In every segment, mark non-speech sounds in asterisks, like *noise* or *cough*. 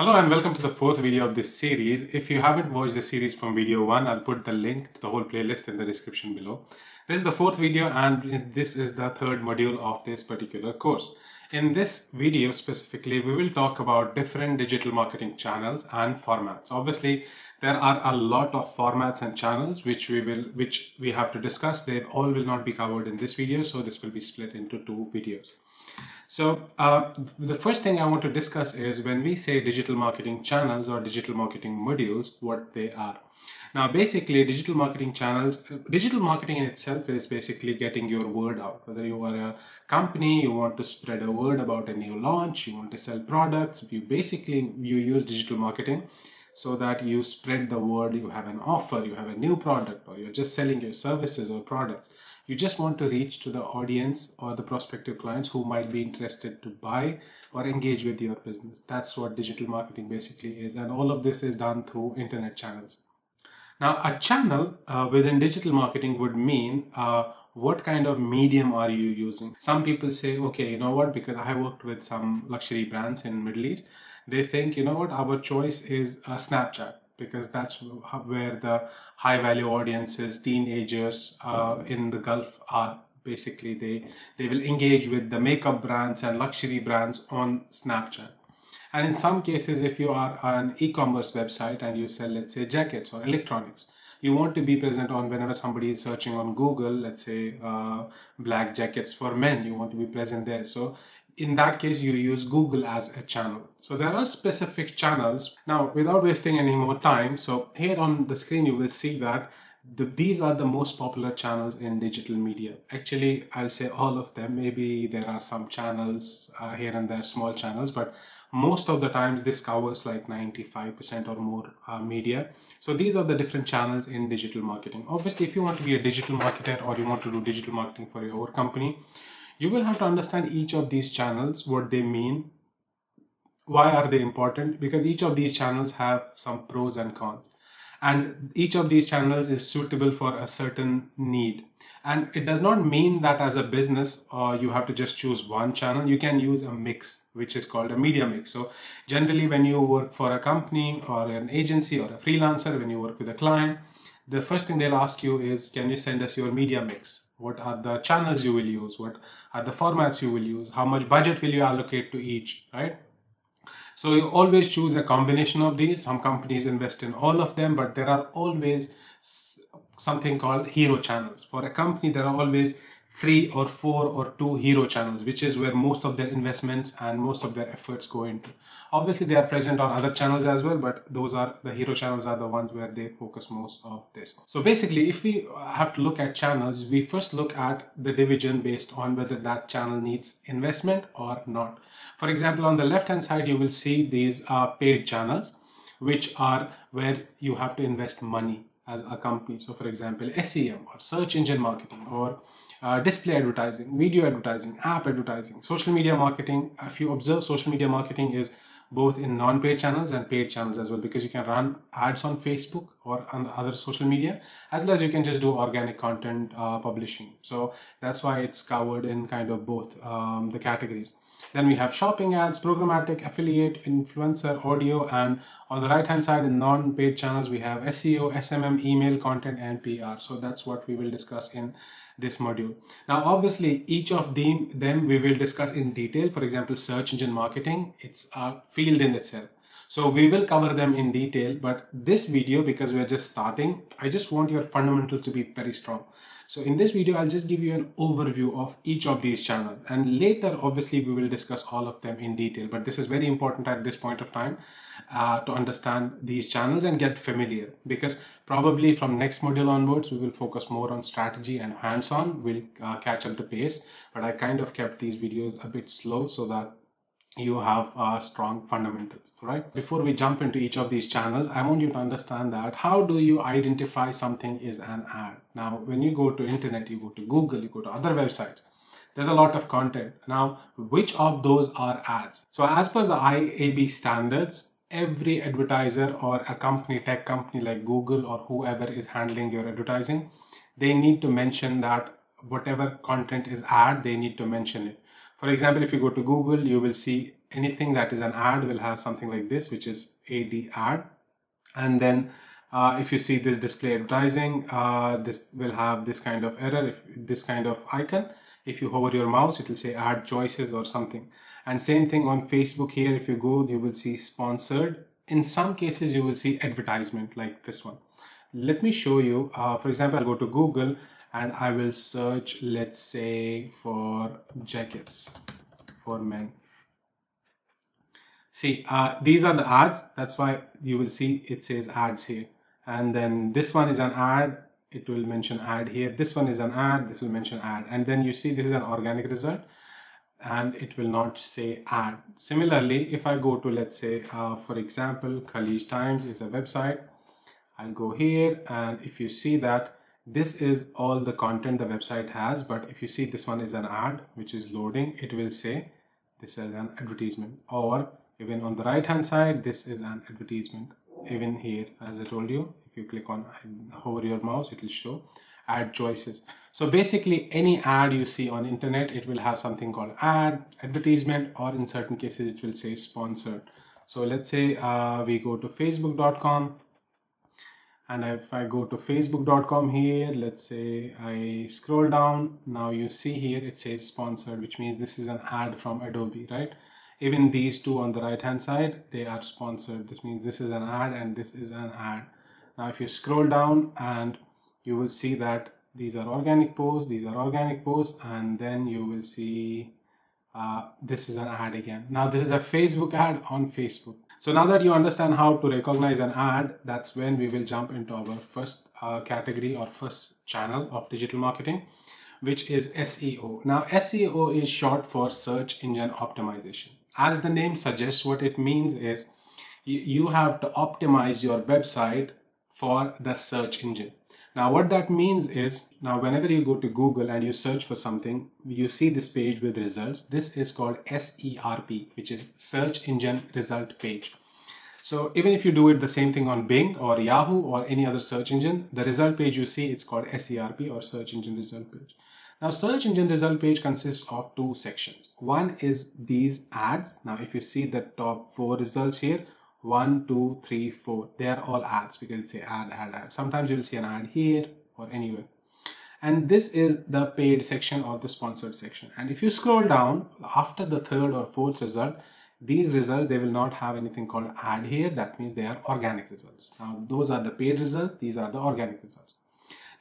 Hello and welcome to the fourth video of this series. If you haven't watched the series from video one, I'll put the link to the whole playlist in the description below. This is the fourth video and this is the third module of this particular course. In this video specifically, we will talk about different digital marketing channels and formats. Obviously, there are a lot of formats and channels which we will which we have to discuss. They all will not be covered in this video, so this will be split into two videos. So uh, the first thing I want to discuss is when we say digital marketing channels or digital marketing modules, what they are. Now, basically digital marketing channels, digital marketing in itself is basically getting your word out. Whether you are a company, you want to spread a word about a new launch, you want to sell products, you basically, you use digital marketing so that you spread the word, you have an offer, you have a new product, or you're just selling your services or products you just want to reach to the audience or the prospective clients who might be interested to buy or engage with your business. That's what digital marketing basically is. And all of this is done through internet channels. Now, a channel uh, within digital marketing would mean uh, what kind of medium are you using? Some people say, okay, you know what, because I worked with some luxury brands in Middle East, they think, you know what, our choice is uh, Snapchat because that's where the high value audiences, teenagers uh, in the Gulf are. Basically, they, they will engage with the makeup brands and luxury brands on Snapchat. And in some cases, if you are an e-commerce website and you sell, let's say, jackets or electronics, you want to be present on whenever somebody is searching on Google, let's say uh, black jackets for men, you want to be present there. So in that case you use google as a channel. So there are specific channels. Now without wasting any more time so here on the screen you will see that the, these are the most popular channels in digital media. Actually i'll say all of them. Maybe there are some channels uh, here and there small channels but most of the times this covers like 95% or more uh, media. So these are the different channels in digital marketing. Obviously if you want to be a digital marketer or you want to do digital marketing for your company you will have to understand each of these channels, what they mean, why are they important, because each of these channels have some pros and cons. And each of these channels is suitable for a certain need. And it does not mean that as a business, uh, you have to just choose one channel. You can use a mix, which is called a media mix. So generally when you work for a company or an agency or a freelancer, when you work with a client, the first thing they'll ask you is, can you send us your media mix? What are the channels you will use? What are the formats you will use? How much budget will you allocate to each right? So you always choose a combination of these. Some companies invest in all of them but there are always something called hero channels. For a company there are always three or four or two hero channels, which is where most of their investments and most of their efforts go into. Obviously, they are present on other channels as well, but those are the hero channels are the ones where they focus most of this. So basically, if we have to look at channels, we first look at the division based on whether that channel needs investment or not. For example, on the left hand side, you will see these are paid channels, which are where you have to invest money as a company. So for example, SEM or search engine marketing or uh, display advertising, video advertising, app advertising, social media marketing. If you observe, social media marketing is both in non-paid channels and paid channels as well because you can run ads on Facebook or on other social media as well as you can just do organic content uh, publishing. So that's why it's covered in kind of both um, the categories. Then we have shopping ads, programmatic, affiliate, influencer, audio, and on the right hand side in non-paid channels we have SEO, SMM, email, content, and PR. So that's what we will discuss in this module. Now, obviously, each of them, them we will discuss in detail. For example, search engine marketing, it's a field in itself. So we will cover them in detail, but this video, because we're just starting, I just want your fundamentals to be very strong. So in this video, I'll just give you an overview of each of these channels and later, obviously, we will discuss all of them in detail. But this is very important at this point of time uh, to understand these channels and get familiar because probably from next module onwards, we will focus more on strategy and hands-on. We'll uh, catch up the pace, but I kind of kept these videos a bit slow so that you have uh, strong fundamentals, right? Before we jump into each of these channels, I want you to understand that how do you identify something is an ad? Now, when you go to internet, you go to Google, you go to other websites, there's a lot of content. Now, which of those are ads? So as per the IAB standards, every advertiser or a company, tech company like Google or whoever is handling your advertising, they need to mention that whatever content is ad, they need to mention it. For example, if you go to Google, you will see anything that is an ad will have something like this, which is AD ad. And then uh, if you see this display advertising, uh, this will have this kind of error, if this kind of icon. If you hover your mouse, it will say ad choices or something. And same thing on Facebook here, if you go, you will see sponsored. In some cases, you will see advertisement like this one. Let me show you, uh, for example, I'll go to Google and I will search, let's say for jackets for men. See, uh, these are the ads. That's why you will see it says ads here. And then this one is an ad. It will mention ad here. This one is an ad. This will mention ad. And then you see this is an organic result and it will not say ad. Similarly, if I go to, let's say, uh, for example, Khaleej Times is a website. I'll go here and if you see that this is all the content the website has but if you see this one is an ad which is loading it will say this is an advertisement. Or even on the right hand side this is an advertisement. Even here as I told you if you click on hover your mouse it will show ad choices. So basically any ad you see on internet it will have something called ad advertisement or in certain cases it will say sponsored. So let's say uh, we go to facebook.com and if I go to facebook.com here let's say I scroll down now you see here it says sponsored which means this is an ad from Adobe right? Even these two on the right hand side they are sponsored. This means this is an ad and this is an ad. Now if you scroll down and you will see that these are organic posts these are organic posts and then you will see uh, this is an ad again. Now this is a Facebook ad on Facebook so now that you understand how to recognize an ad, that's when we will jump into our first uh, category or first channel of digital marketing, which is SEO. Now SEO is short for search engine optimization. As the name suggests, what it means is you have to optimize your website for the search engine. Now what that means is, now whenever you go to Google and you search for something, you see this page with results. This is called SERP, which is Search Engine Result Page. So even if you do it the same thing on Bing or Yahoo or any other search engine, the result page you see, it's called SERP or Search Engine Result Page. Now search engine result page consists of two sections. One is these ads. Now if you see the top four results here, one, two, three, four. They are all ads because it's a ad, ad, ad. Sometimes you'll see an ad here or anywhere. And this is the paid section or the sponsored section. And if you scroll down after the third or fourth result, these results, they will not have anything called ad here. That means they are organic results. Now, those are the paid results. These are the organic results.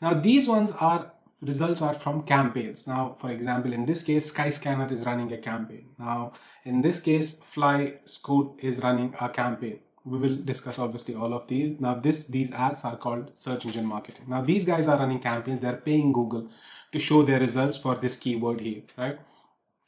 Now, these ones are results are from campaigns. Now, for example, in this case, Skyscanner is running a campaign. Now, in this case, Fly Scoot is running a campaign. We will discuss obviously all of these. Now, this these ads are called search engine marketing. Now, these guys are running campaigns. They're paying Google to show their results for this keyword here, right?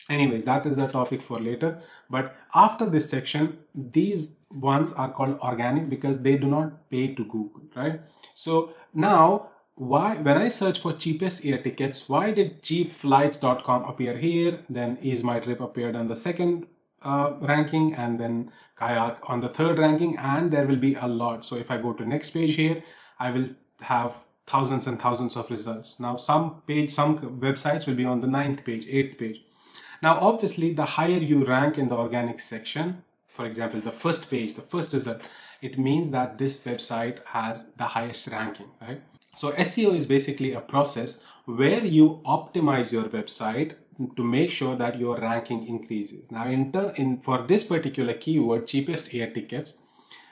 Anyways, that is a topic for later. But after this section, these ones are called organic because they do not pay to Google, right? So now why when I search for cheapest air tickets, why did cheapflights.com appear here? Then EaseMyTrip appeared on the second uh, ranking and then Kayak on the third ranking and there will be a lot. So if I go to next page here, I will have thousands and thousands of results. Now some page, some websites will be on the ninth page, eighth page. Now obviously the higher you rank in the organic section, for example, the first page, the first result, it means that this website has the highest ranking, right? So SEO is basically a process where you optimize your website to make sure that your ranking increases. Now in, in for this particular keyword, cheapest air tickets,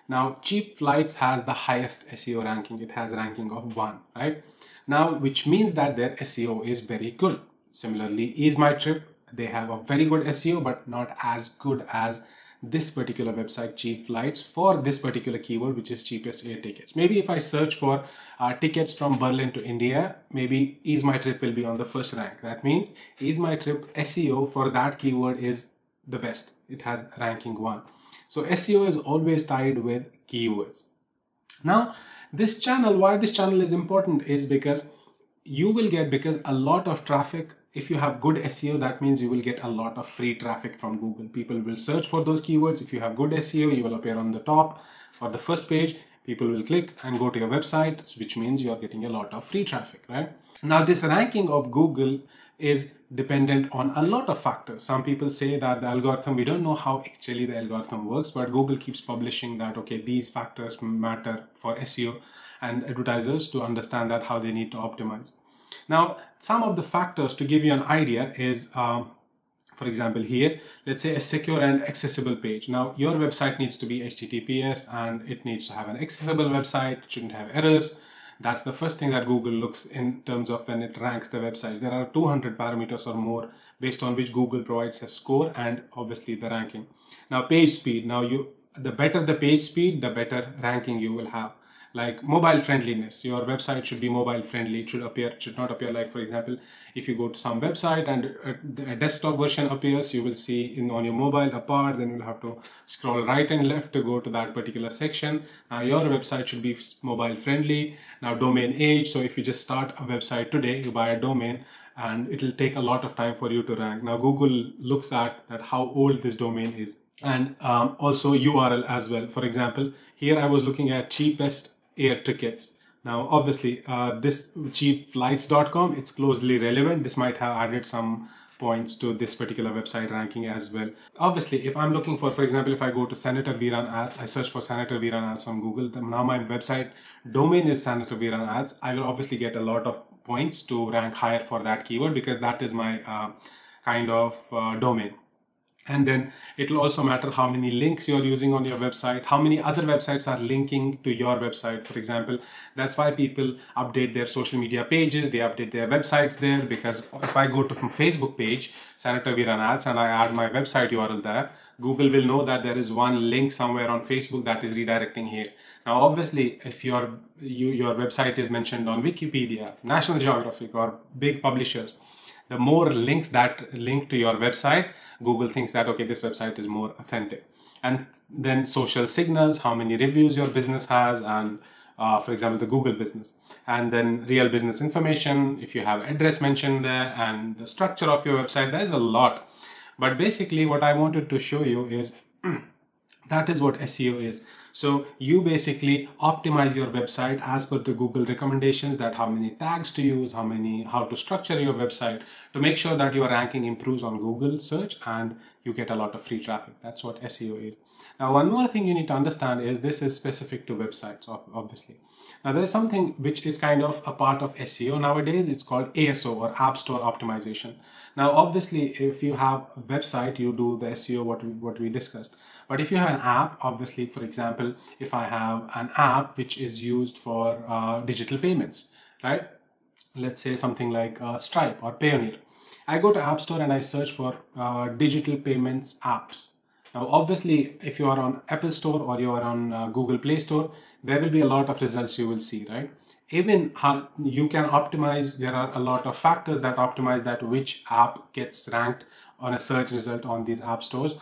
now cheap flights has the highest SEO ranking. It has ranking of one, right? Now, which means that their SEO is very good. Similarly, EaseMyTrip, they have a very good SEO, but not as good as this particular website cheap flights for this particular keyword which is cheapest air tickets. Maybe if i search for uh, tickets from berlin to india maybe EaseMyTrip will be on the first rank. That means EaseMyTrip seo for that keyword is the best. It has ranking one. So seo is always tied with keywords. Now this channel why this channel is important is because you will get because a lot of traffic if you have good SEO, that means you will get a lot of free traffic from Google. People will search for those keywords. If you have good SEO, you will appear on the top or the first page. People will click and go to your website, which means you are getting a lot of free traffic, right? Now, this ranking of Google is dependent on a lot of factors. Some people say that the algorithm, we don't know how actually the algorithm works, but Google keeps publishing that, okay, these factors matter for SEO and advertisers to understand that how they need to optimize. Now, some of the factors to give you an idea is, um, for example, here, let's say a secure and accessible page. Now, your website needs to be HTTPS and it needs to have an accessible website, it shouldn't have errors that's the first thing that Google looks in terms of when it ranks the websites. There are 200 parameters or more based on which Google provides a score and obviously the ranking. Now page speed. Now you the better the page speed, the better ranking you will have like mobile friendliness. Your website should be mobile friendly. It should appear it should not appear like for example if you go to some website and a, desktop version appears you will see in on your mobile apart then you'll have to scroll right and left to go to that particular section. Now your website should be mobile friendly. Now domain age. So if you just start a website today you buy a domain and it will take a lot of time for you to rank. Now google looks at that how old this domain is and um, also url as well. For example here i was looking at cheapest air tickets. Now, obviously, uh, this cheapflights.com, it's closely relevant. This might have added some points to this particular website ranking as well. Obviously, if I'm looking for, for example, if I go to Senator We Run Ads, I search for Senator We Run Ads on Google. Now my website domain is Senator We Run Ads. I will obviously get a lot of points to rank higher for that keyword because that is my uh, kind of uh, domain and then it will also matter how many links you're using on your website how many other websites are linking to your website. For example that's why people update their social media pages they update their websites there because if i go to facebook page Senator We Run Ads and i add my website url there google will know that there is one link somewhere on facebook that is redirecting here. Now obviously if your you, your website is mentioned on wikipedia national geographic or big publishers the more links that link to your website, Google thinks that, okay, this website is more authentic. And then social signals, how many reviews your business has, and uh, for example, the Google business. And then real business information, if you have address mentioned there, and the structure of your website, there's a lot. But basically, what I wanted to show you is *clears throat* that is what SEO is. So you basically optimize your website as per the Google recommendations that how many tags to use, how many, how to structure your website to make sure that your ranking improves on Google search and you get a lot of free traffic. That's what SEO is. Now, one more thing you need to understand is this is specific to websites, obviously. Now, there is something which is kind of a part of SEO nowadays. It's called ASO or App Store Optimization. Now, obviously, if you have a website, you do the SEO, what we, what we discussed. But if you have an app, obviously, for example, if I have an app which is used for uh, digital payments, right? Let's say something like uh, Stripe or Payoneer. I go to App Store and I search for uh, digital payments apps. Now, obviously, if you are on Apple Store or you are on uh, Google Play Store, there will be a lot of results you will see, right? Even how you can optimize, there are a lot of factors that optimize that which app gets ranked on a search result on these app stores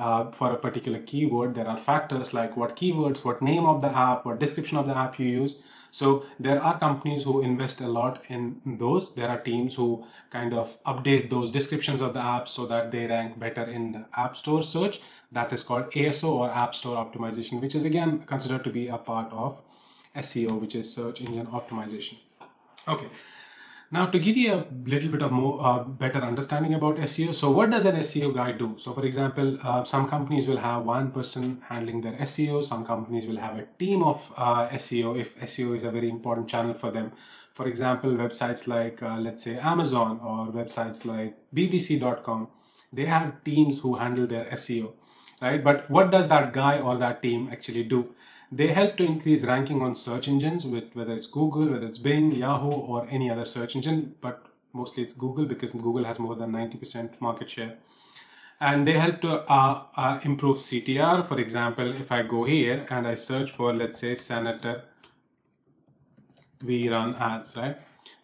uh, for a particular keyword, there are factors like what keywords, what name of the app, what description of the app you use. So there are companies who invest a lot in those. There are teams who kind of update those descriptions of the apps so that they rank better in the App Store search. That is called ASO or App Store Optimization, which is again considered to be a part of SEO, which is Search Engine Optimization. Okay, now, to give you a little bit of more uh, better understanding about SEO, so what does an SEO guy do? So, for example, uh, some companies will have one person handling their SEO. Some companies will have a team of uh, SEO if SEO is a very important channel for them. For example, websites like uh, let's say Amazon or websites like BBC.com, they have teams who handle their SEO, right? But what does that guy or that team actually do? They help to increase ranking on search engines with whether it's Google, whether it's Bing, Yahoo, or any other search engine, but mostly it's Google because Google has more than 90% market share. And they help to uh, uh, improve CTR. For example, if I go here and I search for, let's say, Senator we run ads, right?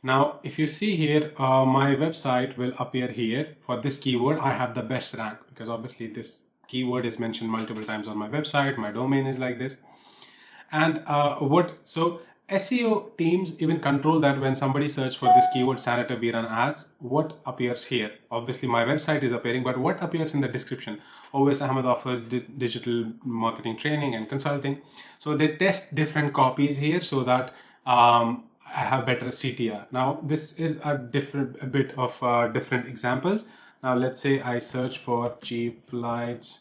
Now, if you see here, uh, my website will appear here. For this keyword, I have the best rank because obviously this keyword is mentioned multiple times on my website. My domain is like this. And uh, what so SEO teams even control that when somebody search for this keyword Senator We Run Ads, what appears here? Obviously, my website is appearing, but what appears in the description? Ovais Ahmad offers di- digital marketing training and consulting. So they test different copies here so that um, I have better CTR. Now this is a different, a bit of uh, different examples. Now let's say I search for cheap flights.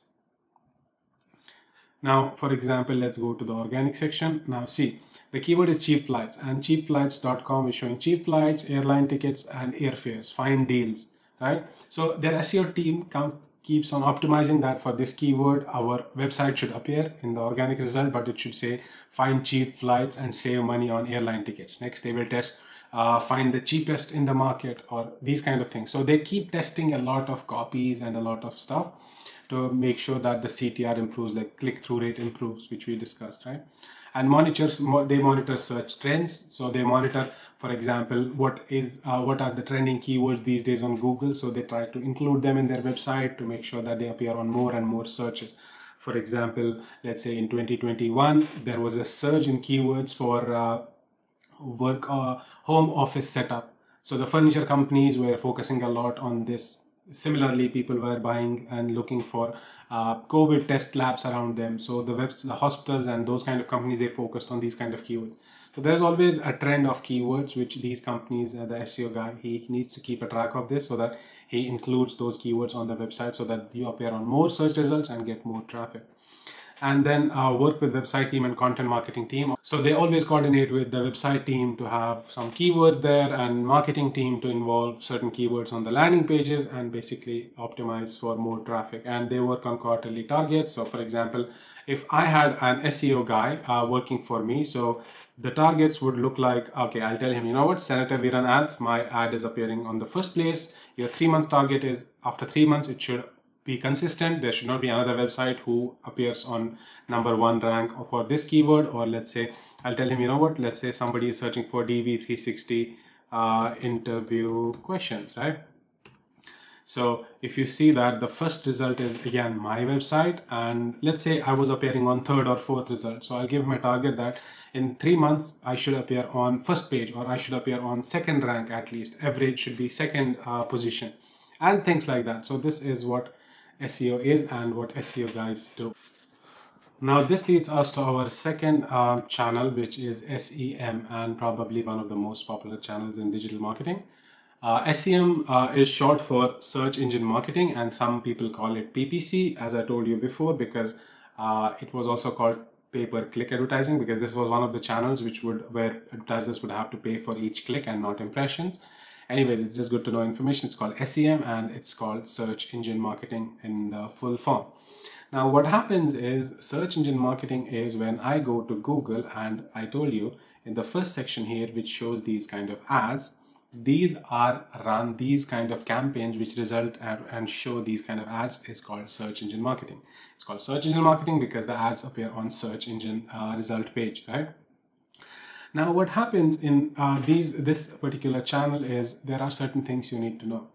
Now, for example, let's go to the organic section. Now see, the keyword is cheap flights and cheapflights.com is showing cheap flights, airline tickets and airfares, fine deals, right? So their SEO team come, keeps on optimizing that for this keyword. Our website should appear in the organic result, but it should say find cheap flights and save money on airline tickets. Next, they will test uh, find the cheapest in the market or these kind of things. So they keep testing a lot of copies and a lot of stuff to make sure that the CTR improves, like click-through rate improves, which we discussed, right? And monitors, they monitor search trends. So they monitor, for example, what is uh, what are the trending keywords these days on Google. So they try to include them in their website to make sure that they appear on more and more searches. For example, let's say in 2021, there was a surge in keywords for uh, work uh, home office setup. So the furniture companies were focusing a lot on this. Similarly, people were buying and looking for uh, COVID test labs around them. So the webs, the hospitals and those kind of companies, they focused on these kind of keywords. So there's always a trend of keywords which these companies, uh, the SEO guy, he needs to keep a track of this so that he includes those keywords on the website so that you appear on more search results and get more traffic and then uh, work with website team and content marketing team. So they always coordinate with the website team to have some keywords there and marketing team to involve certain keywords on the landing pages and basically optimize for more traffic. And they work on quarterly targets. So for example, if I had an SEO guy uh, working for me, so the targets would look like, okay, I'll tell him, you know what, Senator We Run Ads, my ad is appearing on the first place. Your three months target is after three months, it should be consistent. There should not be another website who appears on number one rank for this keyword. Or let's say, I'll tell him, you know what, let's say somebody is searching for DV360 uh, interview questions, right? So if you see that the first result is again my website and let's say I was appearing on third or fourth result. So I'll give my target that in three months I should appear on first page or I should appear on second rank at least. Average should be second uh, position and things like that. So this is what SEO is and what SEO guys do. Now this leads us to our second uh, channel which is SEM and probably one of the most popular channels in digital marketing. Uh, SEM uh, is short for search engine marketing and some people call it PPC as I told you before because uh, it was also called pay per click advertising because this was one of the channels which would where advertisers would have to pay for each click and not impressions anyways it's just good to know information. It's called SEM and it's called search engine marketing in the full form. Now what happens is search engine marketing is when I go to Google and I told you in the first section here which shows these kind of ads these are run these kind of campaigns which result and show these kind of ads is called search engine marketing. It's called search engine marketing because the ads appear on search engine uh, result page right now what happens in uh, these this particular channel is there are certain things you need to know.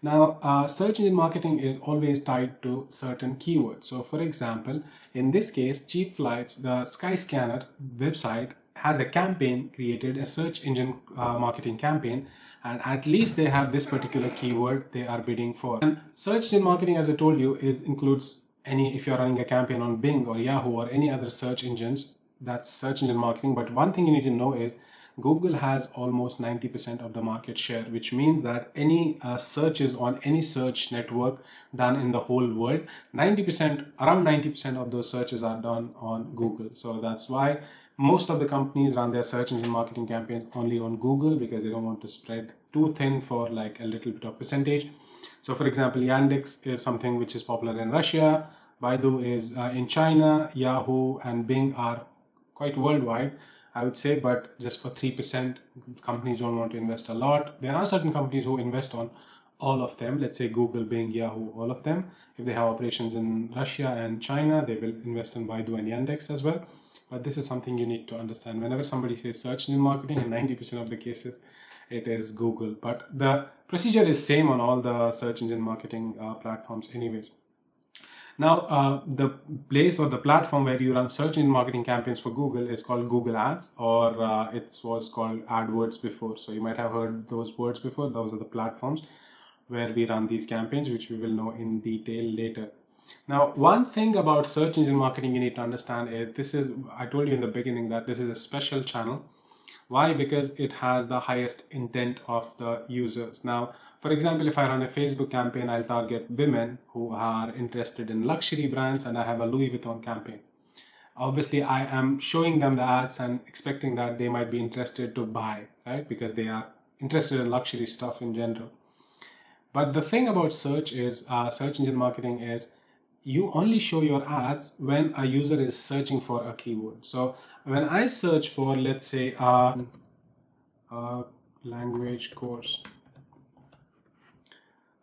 Now uh, search engine marketing is always tied to certain keywords. So for example, in this case, cheap flights, the Skyscanner website has a campaign created, a search engine uh, marketing campaign, and at least they have this particular keyword they are bidding for. And search engine marketing, as I told you, is includes any if you're running a campaign on Bing or Yahoo or any other search engines that's search engine marketing. But one thing you need to know is Google has almost 90% of the market share, which means that any uh, searches on any search network done in the whole world, 90%, around 90% of those searches are done on Google. So that's why most of the companies run their search engine marketing campaigns only on Google because they don't want to spread too thin for like a little bit of percentage. So for example, Yandex is something which is popular in Russia. Baidu is uh, in China, Yahoo and Bing are quite worldwide, I would say, but just for 3%, companies don't want to invest a lot. There are certain companies who invest on all of them, let's say Google, Bing, Yahoo, all of them. If they have operations in Russia and China, they will invest in Baidu and Yandex as well. But this is something you need to understand. Whenever somebody says search engine marketing, in 90% of the cases, it is Google. But the procedure is same on all the search engine marketing uh, platforms anyways. Now, uh, the place or the platform where you run search engine marketing campaigns for Google is called Google Ads, or uh, it was called AdWords before. So you might have heard those words before. Those are the platforms where we run these campaigns, which we will know in detail later. Now, one thing about search engine marketing you need to understand is this is, I told you in the beginning that this is a special channel Why? Because it has the highest intent of the users. Now, for example, if I run a Facebook campaign, I'll target women who are interested in luxury brands and I have a Louis Vuitton campaign. Obviously, I am showing them the ads and expecting that they might be interested to buy, right? Because they are interested in luxury stuff in general. But the thing about search is, uh, search engine marketing is you only show your ads when a user is searching for a keyword. So when I search for, let's say, a language course.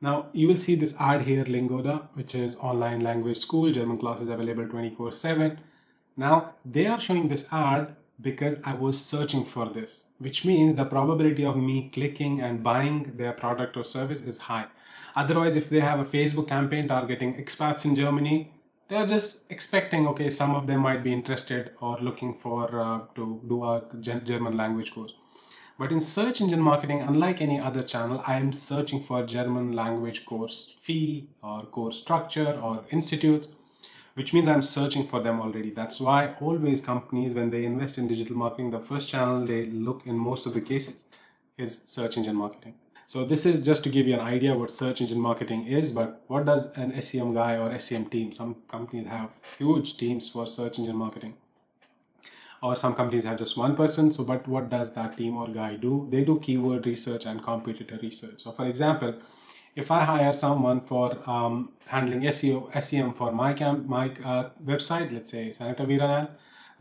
Now you will see this ad here, Lingoda, which is online language school, German classes available 24 seven. Now they are showing this ad because I was searching for this, which means the probability of me clicking and buying their product or service is high. Otherwise, if they have a Facebook campaign targeting expats in Germany, they're just expecting, okay, some of them might be interested or looking for uh, to do a German language course. But in search engine marketing, unlike any other channel, I am searching for German language course fee or course structure or institute which means I'm searching for them already. That's why always companies, when they invest in digital marketing, the first channel they look in most of the cases is search engine marketing. So this is just to give you an idea what search engine marketing is, but what does an SEM guy or SEM team, some companies have huge teams for search engine marketing or some companies have just one person. So, but what does that team or guy do? They do keyword research and competitor research. So for example, if I hire someone for um, handling SEO, SEM for my camp, my uh, website, let's say Senator We Run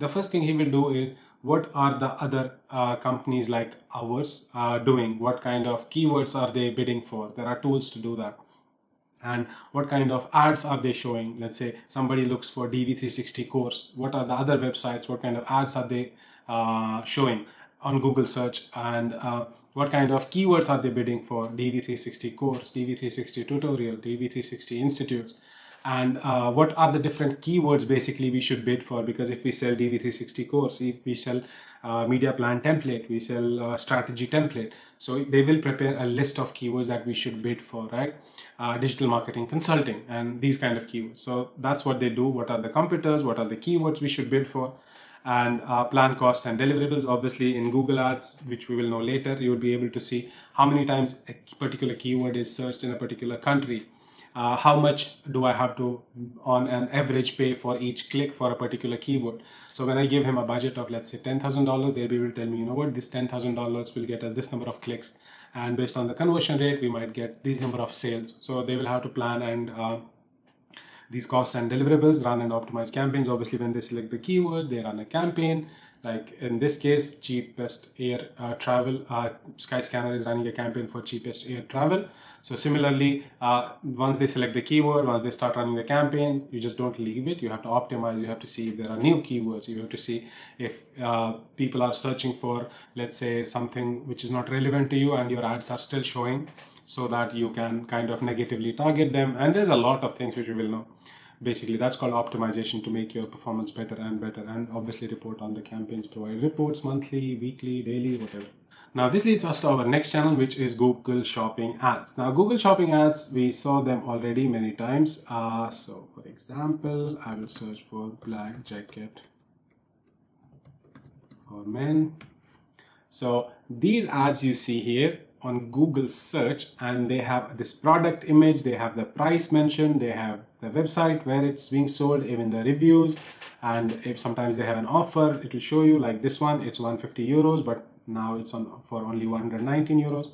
the first thing he will do is what are the other uh, companies like ours uh, doing? What kind of keywords are they bidding for? There are tools to do that. And what kind of ads are they showing? Let's say somebody looks for DV360 course. What are the other websites? What kind of ads are they uh, showing? on Google search and uh, what kind of keywords are they bidding for DV360 course, DV360 tutorial, DV360 institutes and uh, what are the different keywords basically we should bid for because if we sell DV360 course, if we sell uh, media plan template, we sell uh, strategy template. So they will prepare a list of keywords that we should bid for, right? Uh, digital marketing consulting and these kind of keywords. So that's what they do. What are the competitors? What are the keywords we should bid for? and uh, plan costs and deliverables. Obviously, in Google Ads, which we will know later, you will be able to see how many times a particular keyword is searched in a particular country. Uh, how much do I have to, on an average, pay for each click for a particular keyword? So when I give him a budget of, let's say, $10,000, they'll be able to tell me, you know what, this $10,000 will get us this number of clicks. And based on the conversion rate, we might get these number of sales. So they will have to plan and uh, these costs and deliverables run and optimize campaigns. Obviously, when they select the keyword, they run a campaign. Like in this case, cheapest air uh, travel, uh, Skyscanner is running a campaign for cheapest air travel. So similarly, uh, once they select the keyword, once they start running the campaign, you just don't leave it. You have to optimize. You have to see if there are new keywords. You have to see if uh, people are searching for, let's say, something which is not relevant to you and your ads are still showing so that you can kind of negatively target them. And there's a lot of things which you will know. Basically, that's called optimization to make your performance better and better. And obviously, report on the campaigns, provide reports monthly, weekly, daily, whatever. Now, this leads us to our next channel, which is Google Shopping Ads. Now, Google Shopping Ads, we saw them already many times. Uh, so, for example, I will search for black jacket for men. So, these ads you see here on Google search and they have this product image, they have the price mentioned, they have the website where it's being sold, even the reviews. And if sometimes they have an offer, it will show you like this one, it's 150 euros, but now it's on for only 119 euros.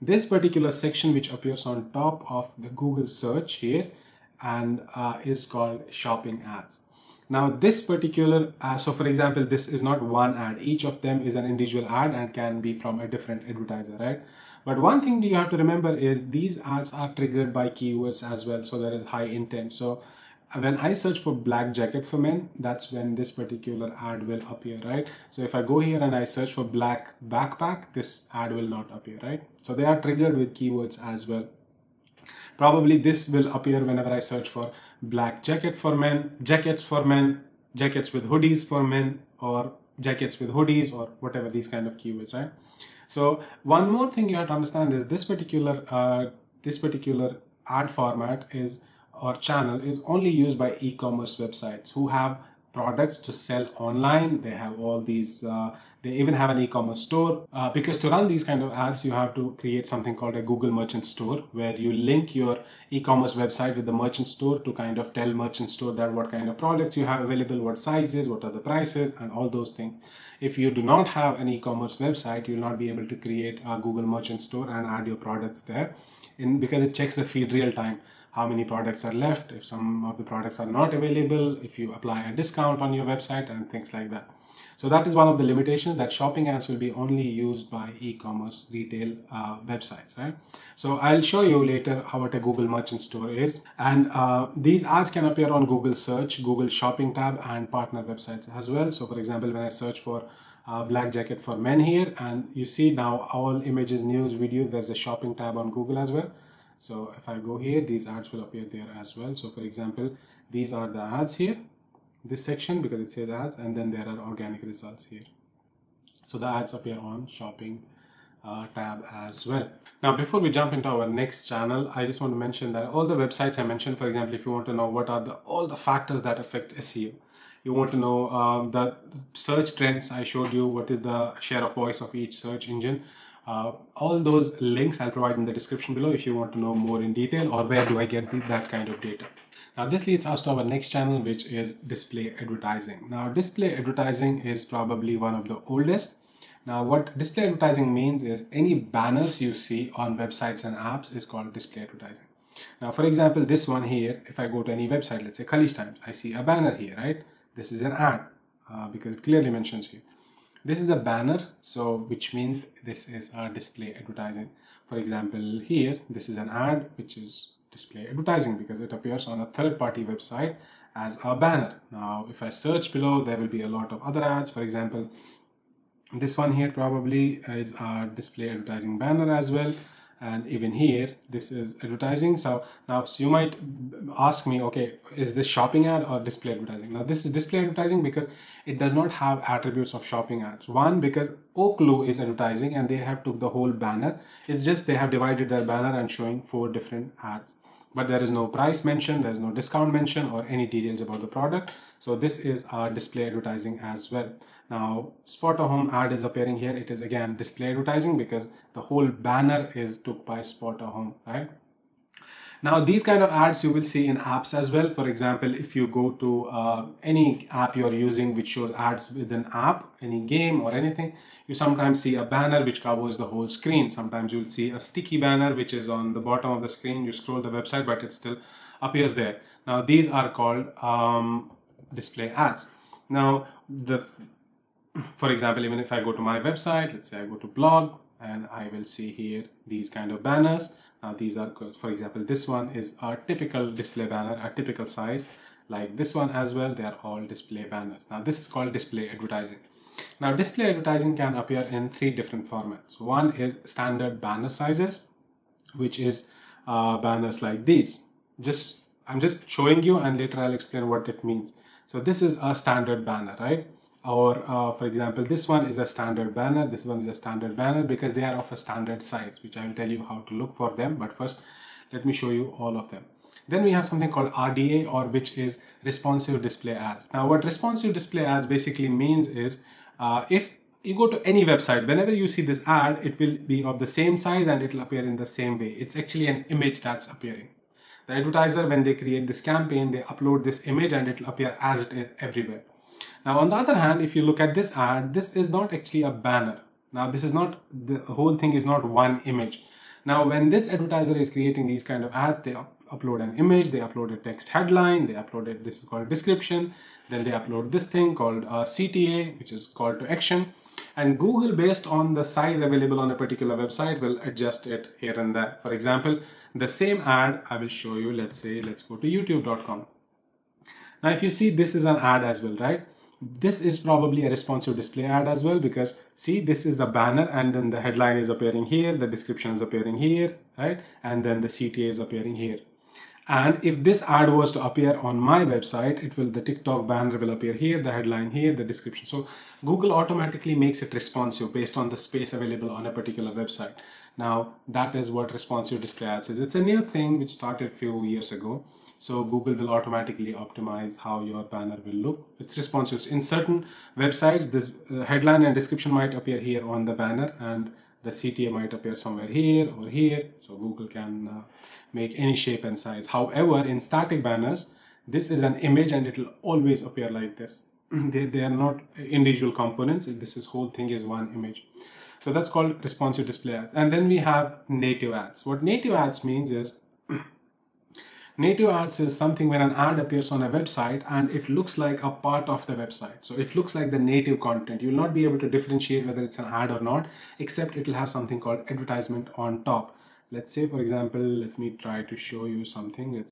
This particular section which appears on top of the Google search here and uh, is called shopping ads. Now this particular, uh, so for example, this is not one ad. Each of them is an individual ad and can be from a different advertiser, right? But one thing you have to remember is these ads are triggered by keywords as well. So there is high intent. So uh, when I search for black jacket for men, that's when this particular ad will appear, right? So if I go here and I search for black backpack, this ad will not appear, right? So they are triggered with keywords as well. Probably this will appear whenever I search for black jacket for men, jackets for men, jackets with hoodies for men, or jackets with hoodies, or whatever these kind of keywords, right? So one more thing you have to understand is this particular uh, this particular ad format is or channel is only used by e-commerce websites who have products to sell online. They have all these, uh, they even have an e-commerce store. Uh, because to run these kind of ads, you have to create something called a Google Merchant Store where you link your e-commerce website with the merchant store to kind of tell merchant store that what kind of products you have available, what sizes, what are the prices, and all those things. If you do not have an e-commerce website, you'll not be able to create a Google Merchant Store and add your products there in because it checks the feed real time how many products are left, if some of the products are not available, if you apply a discount on your website and things like that. So that is one of the limitations that shopping ads will be only used by e-commerce retail uh, websites, right? So I'll show you later how what a Google Merchant Store is. And uh, these ads can appear on Google Search, Google Shopping tab and partner websites as well. So for example, when I search for uh, black jacket for men here and you see now all images, news, videos, there's a shopping tab on Google as well. So if I go here, these ads will appear there as well. So for example, these are the ads here, this section because it says ads and then there are organic results here. So the ads appear on shopping uh, tab as well. Now before we jump into our next channel, I just want to mention that all the websites I mentioned, for example, if you want to know what are the all the factors that affect SEO, you want to know um, the search trends I showed you, what is the share of voice of each search engine, uh, all those links I'll provide in the description below if you want to know more in detail or where do I get the, that kind of data. Now this leads us to our next channel which is display advertising. Now display advertising is probably one of the oldest. Now what display advertising means is any banners you see on websites and apps is called display advertising. Now for example this one here if I go to any website let's say Khaleej Times I see a banner here right this is an ad uh, because it clearly mentions here this is a banner so which means this is a display advertising. For example here this is an ad which is display advertising because it appears on a third-party website as a banner. Now if i search below there will be a lot of other ads. For example this one here probably is our display advertising banner as well and even here this is advertising. So now so you might ask me okay is this shopping ad or display advertising? Now this is display advertising because it does not have attributes of shopping ads. One because Oakloo is advertising and they have took the whole banner. It's just they have divided their banner and showing four different ads. But there is no price mention there is no discount mention or any details about the product. So this is our display advertising as well now spot home ad is appearing here it is again display advertising because the whole banner is took by spot home right now these kind of ads you will see in apps as well. For example, if you go to uh, any app you're using which shows ads with an app, any game or anything, you sometimes see a banner which covers the whole screen. Sometimes you'll see a sticky banner which is on the bottom of the screen. You scroll the website but it still appears there. Now these are called um, display ads. Now the for example, even if I go to my website, let's say I go to blog and I will see here these kind of banners now these are, for example, this one is a typical display banner, a typical size like this one as well. They are all display banners. Now this is called display advertising. Now display advertising can appear in three different formats. One is standard banner sizes, which is uh, banners like these. Just I'm just showing you and later I'll explain what it means. So this is a standard banner, right? Or uh, for example this one is a standard banner. This one is a standard banner because they are of a standard size which I will tell you how to look for them. But first let me show you all of them. Then we have something called RDA or which is responsive display ads. Now what responsive display ads basically means is uh, if you go to any website whenever you see this ad it will be of the same size and it will appear in the same way. It's actually an image that's appearing. The advertiser when they create this campaign they upload this image and it will appear as it is everywhere now, on the other hand, if you look at this ad, this is not actually a banner. Now, this is not, the whole thing is not one image. Now, when this advertiser is creating these kind of ads, they up upload an image, they upload a text headline, they upload it, this is called description, then they upload this thing called uh, CTA, which is call to action. And Google, based on the size available on a particular website, will adjust it here and there. For example, the same ad I will show you, let's say, let's go to youtube.com. Now, if you see, this is an ad as well, right? This is probably a responsive display ad as well because see this is the banner and then the headline is appearing here the description is appearing here right and then the CTA is appearing here and if this ad was to appear on my website it will the TikTok banner will appear here the headline here the description so Google automatically makes it responsive based on the space available on a particular website Now that is what responsive display ads is. It's a new thing which started a few years ago. So Google will automatically optimize how your banner will look. It's responsive. In certain websites, this uh, headline and description might appear here on the banner and the CTA might appear somewhere here or here. So Google can uh, make any shape and size. However, in static banners, this is an image and it will always appear like this. *clears throat* they, they are not individual components. This is whole thing is one image. So that's called responsive display ads. And then we have native ads. What native ads means is native ads is something when an ad appears on a website and it looks like a part of the website. So it looks like the native content. You will not be able to differentiate whether it's an ad or not, except it will have something called advertisement on top. Let's say, for example, let me try to show you something. It's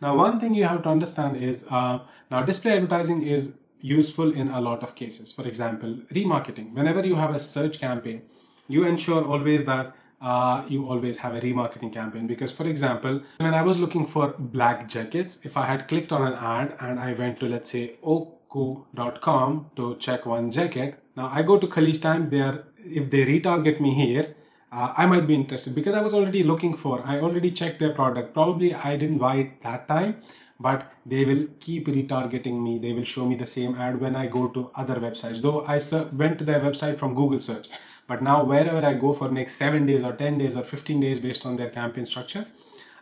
Now, one thing you have to understand is uh, now display advertising is useful in a lot of cases. For example, remarketing. Whenever you have a search campaign, you ensure always that uh, you always have a remarketing campaign. Because for example when i was looking for black jackets if i had clicked on an ad and i went to let's say oku.com to check one jacket now i go to Khaleej time there if they retarget me here uh, I might be interested. Because I was already looking for, I already checked their product. Probably I didn't buy it that time, but they will keep retargeting me. They will show me the same ad when I go to other websites. Though I went to their website from Google search, but now wherever I go for next seven days or 10 days or 15 days based on their campaign structure,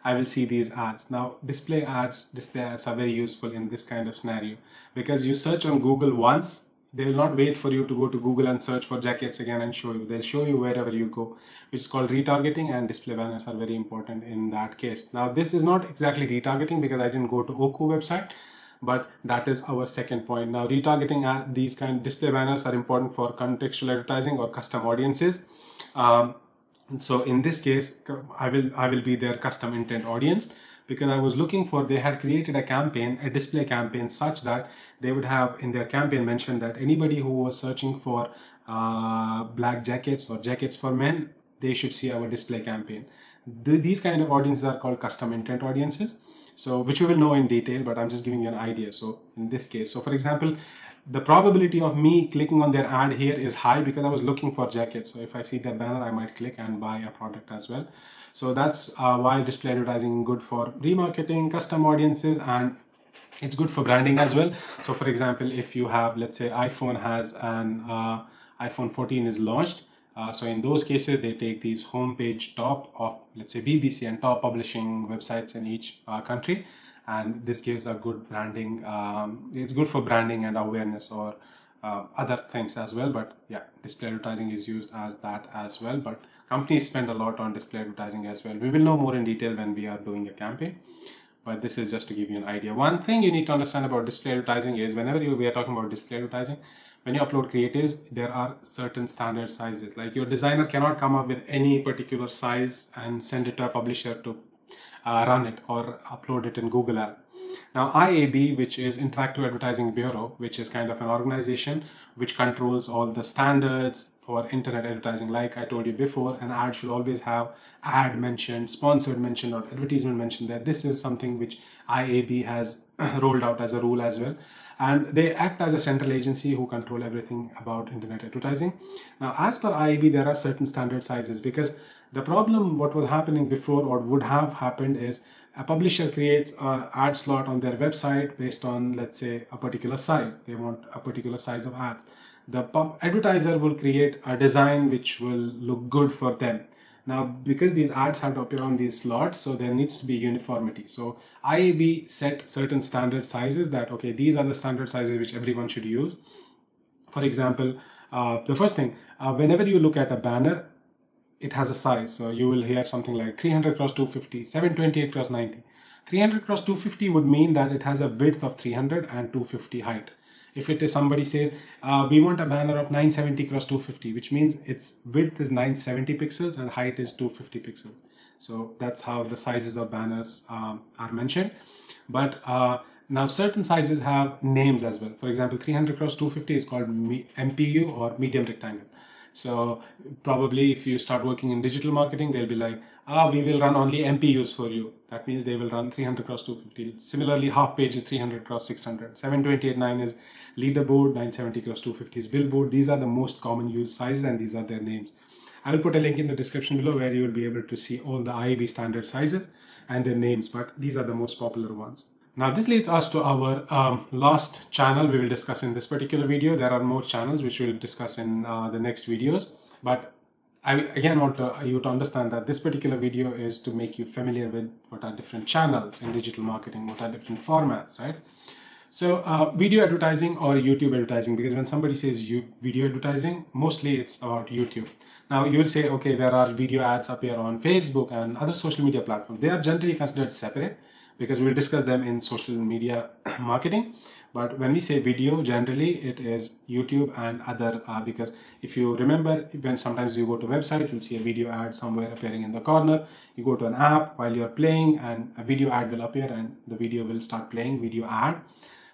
I will see these ads. Now display ads, display ads are very useful in this kind of scenario because you search on Google once they will not wait for you to go to Google and search for jackets again and show you. They'll show you wherever you go, is called retargeting and display banners are very important in that case. Now this is not exactly retargeting because I didn't go to Oku website, but that is our second point. Now retargeting at these kind of display banners are important for contextual advertising or custom audiences. Um, so in this case, I will I will be their custom intent audience because I was looking for, they had created a campaign, a display campaign such that they would have in their campaign mentioned that anybody who was searching for uh, black jackets or jackets for men, they should see our display campaign. The, these kind of audiences are called custom intent audiences. So, which we will know in detail, but I'm just giving you an idea. So in this case, so for example, the probability of me clicking on their ad here is high because I was looking for jackets. So if I see their banner, I might click and buy a product as well. So that's uh, why display advertising is good for remarketing, custom audiences, and it's good for branding as well. So for example, if you have, let's say iPhone has an uh, iPhone 14 is launched. Uh, so in those cases, they take these homepage top of, let's say BBC and top publishing websites in each uh, country and this gives a good branding um, it's good for branding and awareness or uh, other things as well but yeah display advertising is used as that as well but companies spend a lot on display advertising as well. We will know more in detail when we are doing a campaign but this is just to give you an idea. One thing you need to understand about display advertising is whenever you, we are talking about display advertising when you upload creatives there are certain standard sizes. Like your designer cannot come up with any particular size and send it to a publisher to uh, run it or upload it in Google Ads. Now IAB, which is Interactive Advertising Bureau, which is kind of an organization which controls all the standards for internet advertising. Like I told you before, an ad should always have ad mentioned, sponsored mentioned, or advertisement mentioned there. This is something which IAB has *clears throat* rolled out as a rule as well. And they act as a central agency who control everything about internet advertising. Now, as per IAB, there are certain standard sizes because the problem, what was happening before or would have happened is a publisher creates an ad slot on their website based on, let's say, a particular size. They want a particular size of ad. The advertiser will create a design which will look good for them. Now, because these ads have to appear on these slots, so there needs to be uniformity. So IAB set certain standard sizes that, okay, these are the standard sizes which everyone should use. For example, uh, the first thing, uh, whenever you look at a banner, it has a size. So you will hear something like 300 cross 250, 728 cross 90. 300 cross 250 would mean that it has a width of 300 and 250 height. If it is somebody says, uh, we want a banner of 970 cross 250, which means its width is 970 pixels and height is 250 pixels. So that's how the sizes of banners um, are mentioned. But uh, now certain sizes have names as well. For example, 300 cross 250 is called MPU or medium rectangle. So probably if you start working in digital marketing, they'll be like, ah, we will run only MPUs for you. That means they will run 300 cross 250. Similarly, half page is 300 cross 600. 72089 is leaderboard, 970 cross 250 is billboard. These are the most common used sizes and these are their names. I will put a link in the description below where you will be able to see all the IAB standard sizes and their names, but these are the most popular ones. Now this leads us to our um, last channel we will discuss in this particular video. There are more channels which we will discuss in uh, the next videos, but I again want to, you to understand that this particular video is to make you familiar with what are different channels in digital marketing, what are different formats, right? So uh, video advertising or YouTube advertising, because when somebody says you video advertising, mostly it's about YouTube. Now you will say, okay, there are video ads appear on Facebook and other social media platforms. They are generally considered separate because we'll discuss them in social media *clears throat* marketing. But when we say video, generally it is YouTube and other, uh, because if you remember, when sometimes you go to a website, you'll see a video ad somewhere appearing in the corner. You go to an app while you're playing and a video ad will appear and the video will start playing video ad.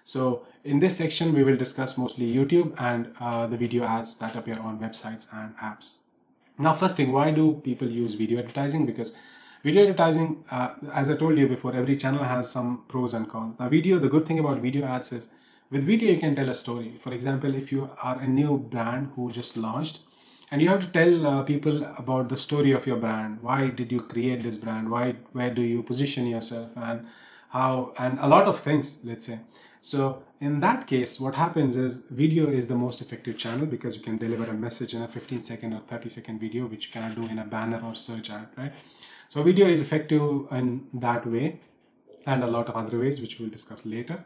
So in this section, we will discuss mostly YouTube and uh, the video ads that appear on websites and apps. Now, first thing, why do people use video advertising? Because video advertising, uh, as I told you before, every channel has some pros and cons. Now, video, the good thing about video ads is with video, you can tell a story. For example, if you are a new brand who just launched, and you have to tell uh, people about the story of your brand. Why did you create this brand? Why, where do you position yourself? And how, and a lot of things, let's say. So in that case, what happens is video is the most effective channel because you can deliver a message in a 15 second or 30 second video, which you cannot do in a banner or search ad, right? So video is effective in that way and a lot of other ways, which we'll discuss later.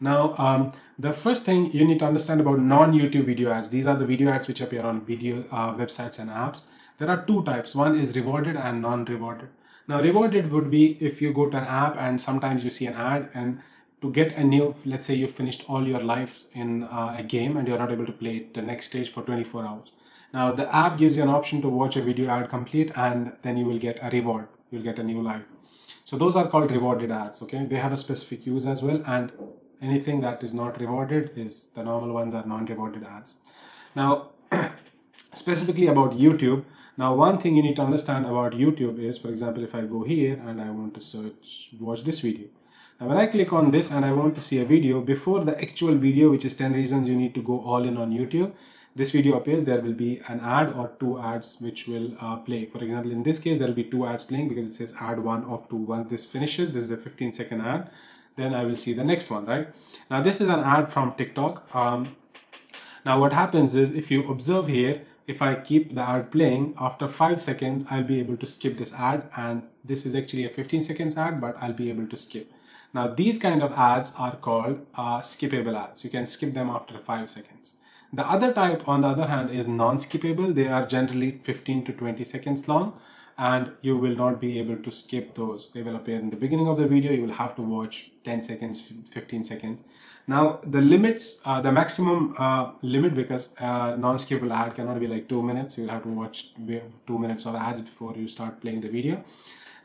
Now, um, the first thing you need to understand about non-YouTube video ads, these are the video ads which appear on video uh, websites and apps. There are two types. One is rewarded and non-rewarded. Now, rewarded would be if you go to an app and sometimes you see an ad and to get a new let's say you finished all your lives in uh, a game and you're not able to play the next stage for 24 hours. Now the app gives you an option to watch a video ad complete and then you will get a reward. You'll get a new life. So those are called rewarded ads okay? They have a specific use as well and anything that is not rewarded is the normal ones are non-rewarded ads. Now *clears throat* specifically about youtube now one thing you need to understand about youtube is for example if i go here and i want to search watch this video now when I click on this and I want to see a video before the actual video which is 10 reasons you need to go all in on YouTube this video appears. There will be an ad or two ads which will uh, play. For example in this case there will be two ads playing because it says ad one of two. Once this finishes this is a 15 second ad then I will see the next one right? Now this is an ad from TikTok. Um, now what happens is if you observe here if I keep the ad playing after 5 seconds I'll be able to skip this ad and this is actually a 15 seconds ad but I'll be able to skip now these kind of ads are called uh, skippable ads. You can skip them after 5 seconds. The other type on the other hand is non-skippable. They are generally 15 to 20 seconds long and you will not be able to skip those. They will appear in the beginning of the video. You will have to watch 10 seconds, 15 seconds. Now the limits, uh, the maximum uh, limit because uh, non-skippable ad cannot be like two minutes. You'll have to watch two minutes of ads before you start playing the video.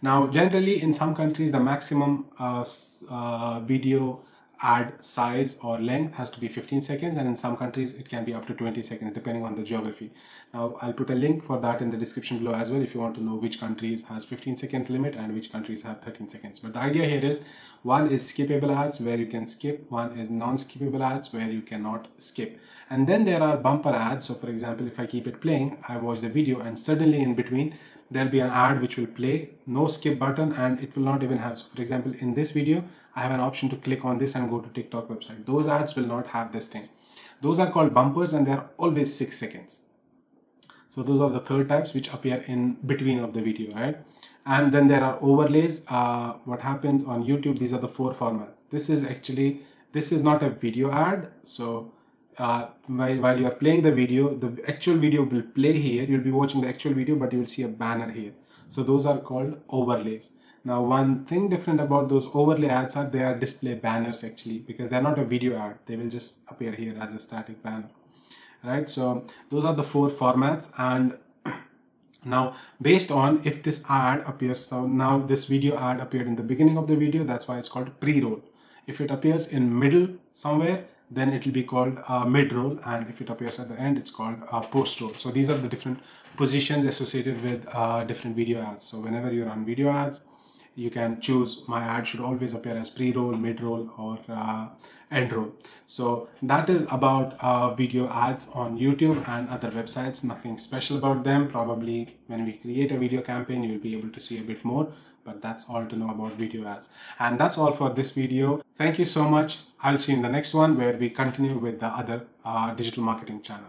Now, generally in some countries, the maximum uh, uh, video ad size or length has to be 15 seconds and in some countries it can be up to 20 seconds depending on the geography. Now I'll put a link for that in the description below as well if you want to know which countries has 15 seconds limit and which countries have 13 seconds. But the idea here is one is skippable ads where you can skip, one is non-skippable ads where you cannot skip. And then there are bumper ads. So for example, if I keep it playing, I watch the video and suddenly in between there'll be an ad which will play no skip button and it will not even have so for example in this video i have an option to click on this and go to tiktok website. Those ads will not have this thing. Those are called bumpers and they're always six seconds. So those are the third types which appear in between of the video right? And then there are overlays. Uh, what happens on youtube these are the four formats. This is actually this is not a video ad so uh, while, while you are playing the video, the actual video will play here. You'll be watching the actual video, but you will see a banner here. So those are called overlays. Now, one thing different about those overlay ads are they are display banners actually, because they're not a video ad. They will just appear here as a static banner, right? So those are the four formats and *clears throat* now based on if this ad appears so now this video ad appeared in the beginning of the video that's why it's called pre-roll if it appears in middle somewhere then it will be called uh, mid-roll and if it appears at the end it's called uh, post-roll so these are the different positions associated with uh, different video ads. So whenever you run video ads you can choose my ad should always appear as pre-roll mid-roll or uh, end roll. So that is about uh, video ads on youtube and other websites. Nothing special about them. Probably when we create a video campaign you'll be able to see a bit more but that's all to know about video ads. And that's all for this video. Thank you so much. I'll see you in the next one where we continue with the other uh, digital marketing channel